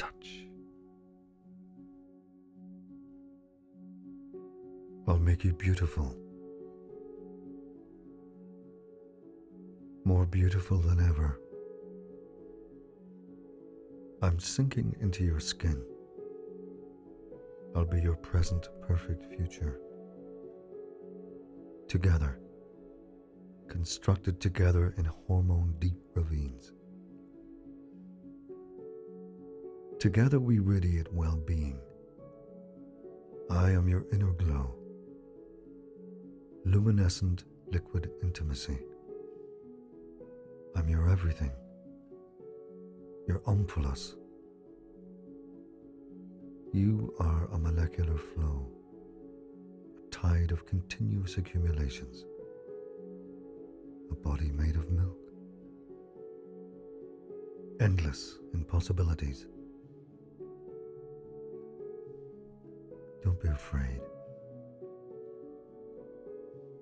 Touch. I'll make you beautiful. More beautiful than ever. I'm sinking into your skin. I'll be your present perfect future. Together, constructed together in hormone deep ravines. Together we radiate well being. I am your inner glow, luminescent liquid intimacy. I'm your everything your omphalos. You are a molecular flow, a tide of continuous accumulations, a body made of milk, endless in possibilities. Don't be afraid.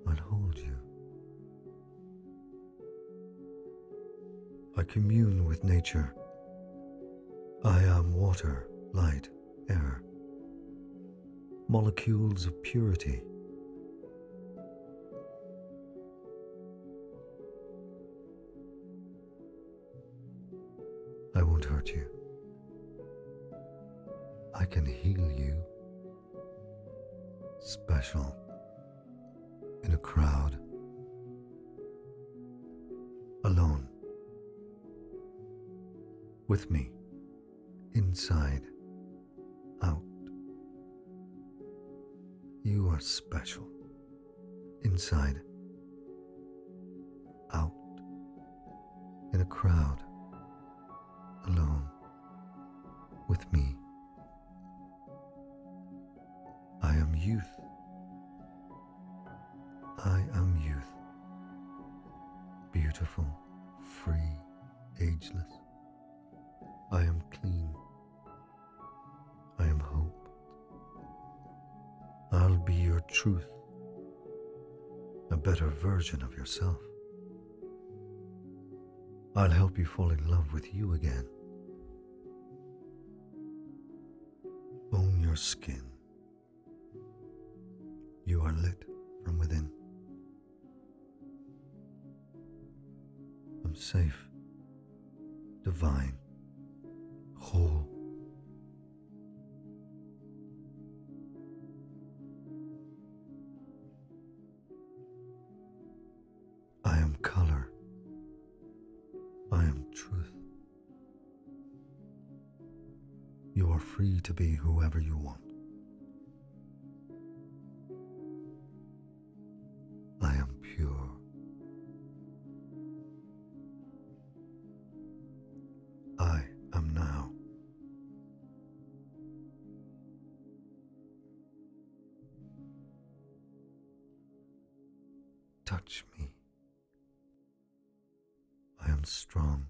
I'll hold you. I commune with nature I am water, light, air, molecules of purity. I won't hurt you. I can heal you. Special in a crowd, alone, with me inside, out. You are special. Inside, out. In a crowd, alone, with me. Youth. I am youth. Beautiful, free, ageless. I am clean. I am hope. I'll be your truth, a better version of yourself. I'll help you fall in love with you again. Own your skin. You are lit from within. I'm safe, divine, whole. I am color. I am truth. You are free to be whoever you want. Touch me. I am strong.